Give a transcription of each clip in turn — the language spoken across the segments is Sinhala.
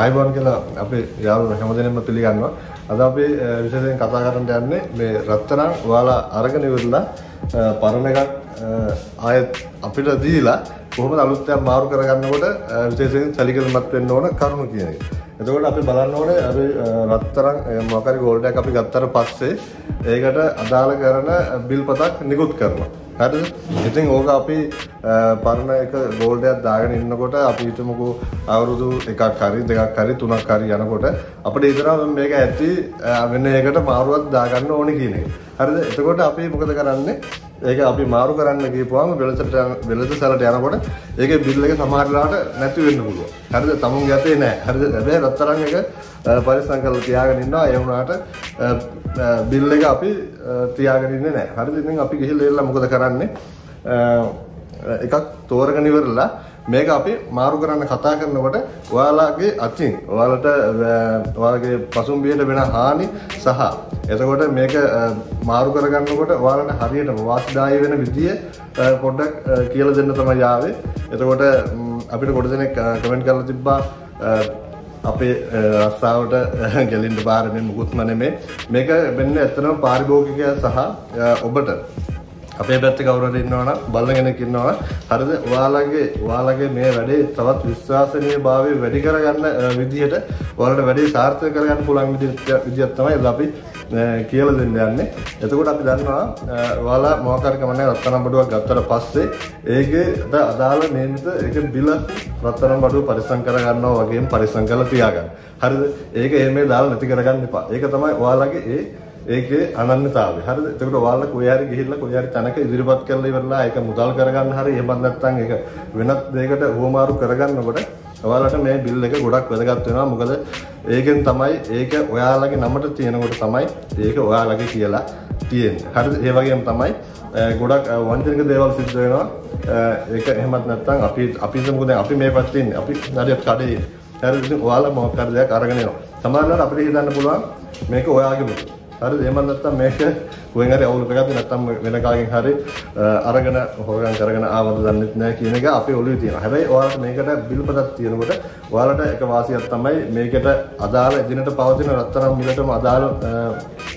ආයිබෝන් කියලා අපේ යාළුවෝ හැමදෙනෙම පිළිගන්නවා. අද අපි විශේෂයෙන් කතා කරන්න යන්නේ මේ රත්තරන් ඔයාලා අරගෙන ඉවරලා පරණ එකක් ආයෙත් අපිට දීලා කොහොමද අලුත් එකක් මාරු කරගන්නකොට විශේෂයෙන් සැලකිලිමත් වෙන්න ඕන කරුණු කියන එක. එතකොට අපි බලන්න ඕනේ අපි රත්තරන් මොකක් හරි ගෝල්ඩ් එකක් අපි ගත්තට පස්සේ ඒකට අදාළ කරන බිල් පතක් නිකුත් කරනවා. හරිද? ඉතින් ඕක අපි පරණ එක ගෝල්ඩ් එකක් දාගෙන ඉන්නකොට අපි හිතමුකෝ අවුරුදු එකක් හරි දෙකක් හරි තුනක් හරි යනකොට අපිට හිතනවා මේක ඇති වෙන එකට මාරුවක් දාගන්න ඕනේ කියන එක. හරිද? එතකොට අපි මොකද කරන්නේ? ඒක අපි මාරු කරන්න ගිහපුවාම වෙළඳට වෙළඳ සැලට යනකොට ඒකේ බිල් එක සමහර වෙලාවට නැති වෙන්න පුළුවන්. හරිද? තමුන්ගේ අතේ නෑ. හරිද? හැබැයි රත්තරන් එක පරිස්සම් කරලා තියාගෙන ඉන්නවා. ඒ වුණාට බිල් එක අපි තියාගෙන ඉන්නේ නෑ. හරිද? ඉතින් අපි ගිහිල්ලා එල්ල මොකද කරන්නේ? එකක් තෝරගෙන ඉවරලා මේක අපි මාරු කරන්න කතා කරනකොට ඔයාලගේ අතින් ඔයාලට ඔයාලගේ පසුම්බියට වෙන හානි සහ එතකොට මේක මාරු කරගන්නකොට ඔයාලට හරියටම වාසිදායී වෙන විදිය පොඩ්ඩක් කියලා දෙන්න තමයි ආවේ. එතකොට අපිට කොට දෙනෙක් කමෙන්ට් කරලා තිබ්බා අපේ රස්සාාවට ගැලින්ට බාරමෙන් මුකුත්ම නෙමේ මේක වෙන්න ඇත්තනම පාරිභෝගිකය සහ ඔබට අපේ පැත්ත කවුරුහරි ඉන්නවනම් බලන කෙනෙක් ඉන්නවා හරිද ඔයාලගේ ඔයාලගේ මේ වැඩේ තවත් විශ්වාසනීය භාවය වැඩි කරගන්න විදිහට ඔයාලට වැඩේ සාර්ථක කරගන්න පුළුවන් විදිහක් තමයි අපි කියලා දෙන්න යන්නේ. එතකොට අපි දන්නවා ඔයාලා මොකක් හරි කමන්නේ රත්තරන් බඩුවක් ගත්තට පස්සේ ඒකේට අදාළ නියමිත ඒක බිල රත්තරන් බඩුව පරිස්සම් කරගන්නවා වගේම පරිස්සම් කරලා තියාගන්න. හරිද? ඒක එහෙම දාලා නැති කරගන්න එපා. ඒක තමයි ඔයාලගේ ඒ ඒකේ අනන්‍යතාවය. හරිද? එතකොට ඔයාලා කොහේ හරි ගිහිල්ලා කොහේ හරි තැනක ඉදිරිපත් කරලා ඉවරලා ඒක මුදල් කරගන්න හරි එහෙම නැත්නම් ඒක වෙනත් දෙයකට හුවමාරු කරගන්නකොට ඔයාලට මේ බිල් එක ගොඩක් වැදගත් වෙනවා. මොකද ඒකෙන් තමයි ඒක ඔයාලගේ නමට තියෙනකොට තමයි ඒක ඔයාලගේ කියලා තියෙන්නේ. හරිද? ඒ වගේම තමයි ගොඩක් වංචනික දේවල් සිද්ධ වෙනවා. ඒක එහෙමත් නැත්නම් අපි අපි මොකද අපි මේ පැත්තේ ඉන්නේ. අපි හරියට කඩේ හරිද? ඉතින් ඔයාලා මොකක් හරි දෙයක් අරගෙන එනවා. සමහරවිට අපිට හිතන්න පුළුවන් මේක ඔයාගේම හරිද එහෙම නැත්නම් මේක කොහෙන් හරි අවුල් එකක් නැත්නම් වෙන කාගෙන් හරි අරගෙන හොරගම් කරගෙන ආවද දන්නෙත් නැහැ කියන එක අපේ ඔළුවේ තියෙනවා. හැබැයි ඔයාලට මේකට බිල් පදක් තියෙනකොට ඔයාලට එක වාසියක් තමයි මේකට අදාළ එදිනට පවතින රත්තරන් මිලටම අදාළ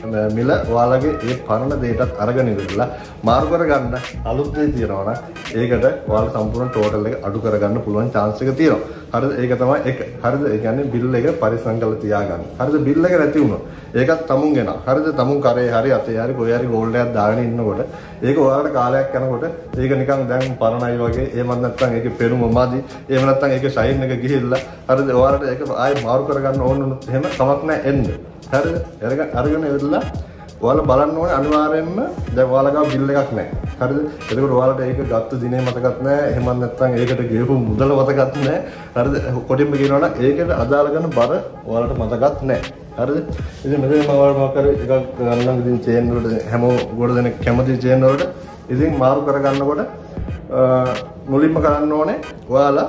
මිල ඔයාලගේ ඒ පරණ දෙයටත් අරගෙන ඉවරලා මාරු කරගන්න අලුත් දේ තියෙනවා නම් ඒකට ඔයාලා සම්පූර්ණ ටෝටල් එක අඩු කරගන්න පුළුවන් chance එක තියෙනවා. හරිද? ඒක තමයි එක. හරිද? ඒ කියන්නේ බිල් එක පරිස්සම් කරලා තියාගන්න. හරිද? බිල් එක නැති වුණොත් ඒකත් තමුන් ගෙනා. හරිද? තමුන් කරේ හරි අතේ හරි කොහේ හරි ගෝල්ඩ් එකක් දාගෙන ඉන්නකොට ඒක ඔයාලට කාලයක් යනකොට ඒක නිකන් දැන් පරණයි වගේ එහෙම නැත්නම් ඒකේ පෙරුම මදි. එහෙම නැත්නම් ඒකේ ෂයින් එක ගිහිල්ලා හරිද? ඔයාලට ඒක ආයෙ මාරු කරගන්න ඕන වුණොත් එහෙම කමක් නැහැ එන්න. හරිද? අරගෙන අරගෙන ඉවරලා ඔයාලා බලන්න ඕනේ අනිවාර්යයෙන්ම දැන් ඔයාලා ගාව බිල් එකක් නැහැ. හරිද? එතකොට ඔයාලට ඒක ගත්ත දිනේ මතකත් නැහැ. එහෙම නැත්නම් ඒකට ගෙවපු මුදල මතකත් නැහැ. හරිද? කොටින්ම කියනවා නම් ඒකට අදාළ කරන බර ඔයාලට මතකත් නැහැ. හරිද? ඉතින් මෙතන මම මොකක් හරි එකක් ගන්නම් ඉතින් චේන් වලට හැමෝ ගොඩ දෙනෙක් කැමති චේන් වලට ඉතින් මාරු කරගන්නකොට මුලින්ම කරන්න ඕනේ ඔයාලා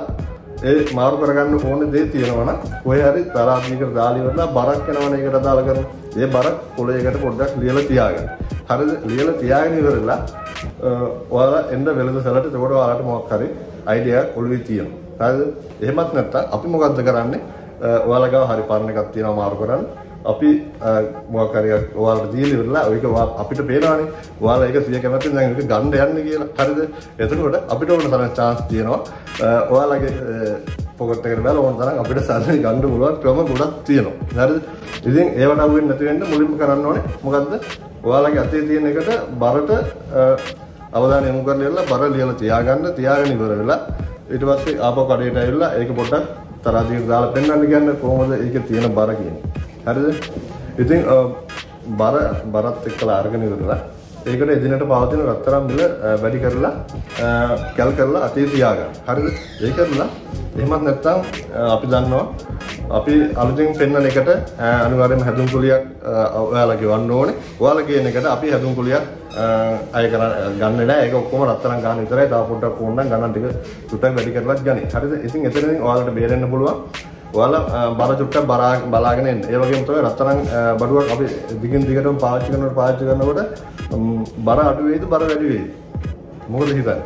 ඒ මාරු කරගන්න ඕන දේ තියෙනවා නම් ඔය හරි තරාදීකට දාලා ඉවරලා බරක් යනවනේ ඒකට දාලා කරමු. ඒ බරක් පොළේකට පොඩ්ඩක් ලියලා තියාගන්න. හරිද? ලියලා තියාගෙන ඉවරලා ඔයාලා එන්න වෙලද සැලට එතකොට ඔයාලට මොකක් හරි අයිඩියා එකක් ඔළුවේ තියෙනවා. හරිද? එහෙමත් නැත්නම් අපි මොකද්ද කරන්නේ? ඔයාලා ගාව හරි පරණ එකක් තියෙනවා මාරු කරන්න. අපි මොකක් හරි ඔයාලට දීලා ඉවරලා ඒක අපිට පේනවානේ. ඔයාලා ඒක සිය කැමැත්තෙන් දැන් ඒක ගන්න යන්නේ කියලා. හරිද? එතකොට අපිට ඕන තරම් chance තියෙනවා. ඔයාලගේ පොකට් එකට දාලා ඕන තරම් අපිට සල්ලි ගන්න පුළුවන් ක්‍රම ගොඩක් තියෙනවා. හරිද? ඉතින් ඒවට අහු වෙන්නේ නැති වෙන්න මුලින්ම කරන්න ඕනේ මොකද්ද? ඔයාලගේ අතේ තියෙන එකට බරට අවධානය යොමු කරලා ඉවරලා බර ලියලා තියාගන්න තියාගෙන ඉවර වෙලා ඊට පස්සේ ආපහු කඩේට ඇවිල්ලා ඒක පොඩ්ඩක් තරාදියට දාලා පෙන්වන්න කියන්නේ කොහොමද ඒකේ තියෙන බර කියන්නේ. හරිද? ඉතින් බර බරත් එක්කලා අරගෙන ඉවරලා ඒකට එදිනට පවතින රත්තරන් මිල වැඩි කරලා කැල් කරලා අතේ තියාගන්න. හරිද? ඒ කරලා එහෙමත් නැත්නම් අපි දන්නවා අපි අලුතින් පෙන්වන එකට අනිවාර්යයෙන්ම හැදුම් කුලියක් ඔයාලා ගෙවන්න ඕනේ. ඔයාලා කියන එකට අපි හැදුම් කුලියක් අය කරන්න ගන්න නෑ. ඒක ඔක්කොම රත්තරන් ගන්න විතරයි. තව පොඩ්ඩක් ඕනනම් ගණන් ටික චුට්ටක් වැඩි කරලත් ගනි. හරිද? ඉතින් එතනදී ඔයාලට බේරෙන්න පුළුවන්. ඔයාලා බර චුට්ටක් බලාගෙන එන්න. ඒ වගේම තමයි රත්තරන් බඩුවක් අපි දිගින් දිගටම පාවිච්චි කරනකොට පාවිච්චි කරනකොට බර අඩු වේද බර වැඩි වේද? මොකද හිතන්නේ?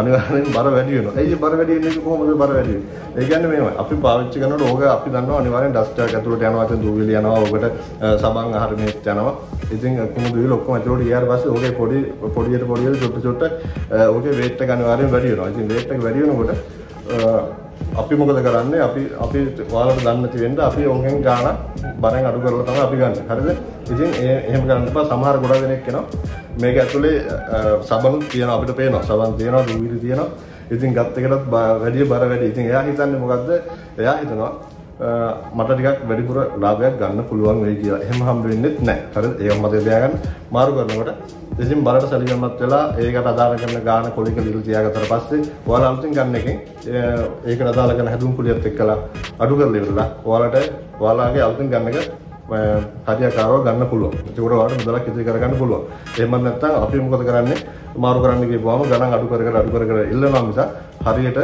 අනිවාර්යෙන් බර වැඩි වෙනවා. ඇයි බර වැඩි වෙන්නේ කොහොමද බර වැඩි වෙන්නේ? ඒ කියන්නේ මේව අපි පාවිච්චි කරනකොට ඕක අපි දන්නවා අනිවාර්යෙන් ඩස්ට් එකක් ඇතුළට යනවා, ඉතින් දූවිලි යනවා, ඕකට සබන් ආහාර මේත් යනවා. ඉතින් කුණු දූවිලි ඔක්කොම ඇතුළට ගියාට පස්සේ ඕකේ පොඩි පොඩියට පොඩියට චොට්ට චොට්ට ඕකේ වේට් එක අනිවාර්යෙන් වැඩි වෙනවා. ඉතින් වේට් එක වැඩි වෙනකොට අපි මොකද කරන්නේ අපි අපි ඔයාලට දන්න තියෙන්න අපි ඔන්ගෙන් ගාන බරෙන් අඩු කරලා තමයි අපි ගන්න. හරිද? ඉතින් ඒ එහෙම කරන්න එපා. සමහර ගොඩක් දෙනෙක් එනවා. මේක ඇතුලේ සබන් තියෙනවා අපිට පේනවා. සබන් තියෙනවා, දුවිලි තියෙනවා. ඉතින් ගත් එකටත් වැඩි බර වැඩි. ඉතින් එයා හිතන්නේ මොකද්ද? එයා හිතනවා මට ටිකක් වැඩිපුර ලාභයක් ගන්න පුළුවන් වෙයි කියලා. එහෙම හම්බ වෙන්නේ නැහැ. හරිද? ඒක මතක තියාගන්න. මාරු කරනකොට ඉතින් බලට සැලකිලිමත් වෙලා ඒකට අදාළ කරන ගාන කොලික ලිරු තියාගත්තට පස්සේ ඔයාලා අලුතින් ගන්න එකෙන් ඒකට අදාළ කරන හැදුම් කුලියත් එක්කලා අඩු කරලා ඉවරලා ඔයාලට ඔයාලාගේ අලුතින් ගන්න එක හරියකාරව ගන්න පුළුවන්. ඒකට ඔයාලට මුදලක් ඉතිරි කරගන්න පුළුවන්. එහෙම නැත්නම් අපි මොකද කරන්නේ? මාරු කරන්න කියපුවාම ගණන් අඩු කර කර අඩු කර කර ඉල්ලනවා මිස හරියට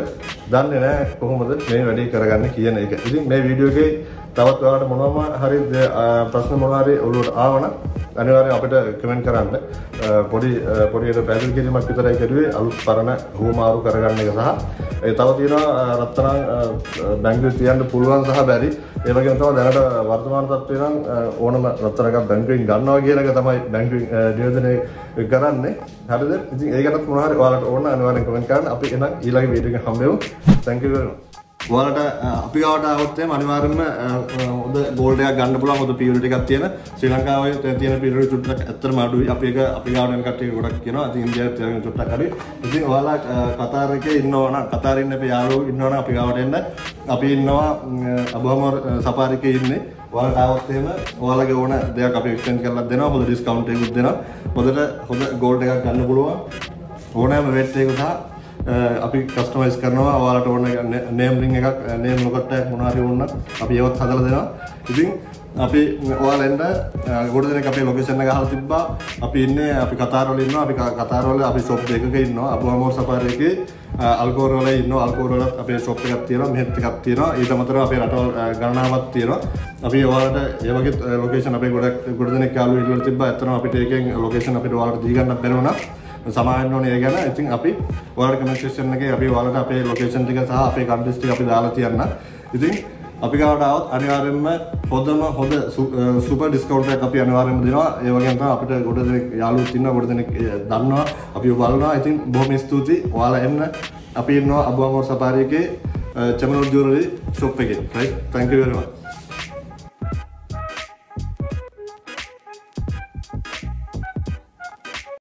දන්නේ නැහැ කොහොමද මේ වැඩේ කරගන්නේ කියන එක. ඉතින් මේ වීඩියෝ එකේ තවත් ඔයාලට මොනවම හරි ප්‍රශ්න මොනවා හරි ඔළුවට ආවනම් අනිවාර්යෙන් අපිට කමෙන්ට් කරන්න. පොඩි පොඩියට පැහැදිලි කිරීමක් විතරයි කරුවේ අලුත් පරණ හුවමාරු කරගන්න එක සහ ඒ තව තියෙනවා රත්තරන් බැංකුවේ තියන්න පුළුවන් සහ බැරි. ඒ වගේම තමයි දැනට වර්තමාන තත්ත්වය නම් ඕනම රත්තරන්ක් බැංකුවෙන් ගන්නවා කියන එක තමයි බැංකුවෙන් නියෝජනය කරන්නේ. හරිද? ඉතින් ඒකටත් මොනවා හරි ඔයාලට ඕන අනිවාර්යෙන් කමෙන්ට් කරන්න. අපි එහෙනම් ඊළඟ වීඩියෝ එක හම්බෙමු. thank you very much. ඔයාලට අපි ගාවට આવොත් එහෙම අනිවාර්යයෙන්ම හොඳ ගෝල්ඩ් එකක් ගන්න පුළුවන්. හොඳ පියුරිටි එකක් තියෙන. ශ්‍රී ලංකාවේ තියෙන පියුරිටි චුට්ටක් ඇත්තටම අඩුයි. අපි එක අපි ගාවට යන කට්ටිය ගොඩක් කියනවා. ඉතින් ඉන්දියාවේ තියෙන චුට්ටක් අඩුයි. ඉතින් ඔයාලා කතාර එකේ ඉන්නවනම් කතාරේ ඉන්න අපේ යාළුවෝ ඉන්නවනම් අපි ගාවට එන්න. අපි ඉන්නවා අබුහමර සපාරිකේ ඉන්නේ. ඔයාලට આવොත් එහෙම ඔයාලගේ ඕන දෙයක් අපි එක්ස්ටෙන්ඩ් කරලා දෙනවා. හොඳ ඩිස්කවුන්ට් එකකුත් දෙනවා. හොඳට හොඳ ගෝල්ඩ් එකක් ගන්න පුළුවන්. ඕනෑම වෙට් එකක සහ අපි කස්ටමයිස් කරනවා ඔයාලට ඕන නේම් රින් එකක් නේම් ලොකට් එකක් මොනවා හරි වුණා අපි ඒවත් හදලා දෙනවා. ඉතින් අපි ඔයාලා එන්න ගොඩ දෙනෙක් අපේ ලොකේෂන් එක අහලා තිබ්බා. අපි ඉන්නේ අපි කතාර වල ඉන්නවා. අපි කතාර වල අපි ෂොප් දෙකක ඉන්නවා. අබු අමෝර් සෆාරි එකේ අල්කෝර වල ඉන්නවා. අල්කෝර වල අපේ ෂොප් එකක් තියෙනවා මෙහෙත් එකක් තියෙනවා. ඊට අමතරව අපේ රටවල් ගණනාවක් තියෙනවා. අපි ඔයාලට ඒ වගේ ලොකේෂන් අපේ ගොඩක් ගොඩ දෙනෙක් යාළුවෝ ඉල්ලලා තිබ්බා. ඇත්තටම අපිට ඒකෙන් ලොකේෂන් අපිට ඔයාලට දී ගන්න බැරි වුණා සමාවෙන්න ඕනේ ඒ ගැන. ඉතින් අපි ඔයාලට කමෙන්ට් සෙක්ෂන් එකේ අපි ඔයාලට අපේ ලොකේෂන් ටික සහ අපේ කන්ටෙස්ට් ටික අපි දාලා තියන්න. ඉතින් අපි ගාවට આવොත් අනිවාර්යෙන්ම හොඳම හොඳ සුපර් ඩිස්කවුන්ට් එකක් අපි අනිවාර්යෙන්ම දෙනවා. ඒ වගේම තමයි අපිට ගොඩ දෙනෙක් යාළුවෝ ඉන්නවා, ගොඩ දෙනෙක් දන්නවා. අපි බලනවා. ඉතින් බොහොම ස්තුතියි. ඔයාලා එන්න. අපි ඉන්නවා අබුවන්ගොඩ සපාරි එකේ චමනෝල් ජුවලරි ෂොප් එකේ. right? thank you very much.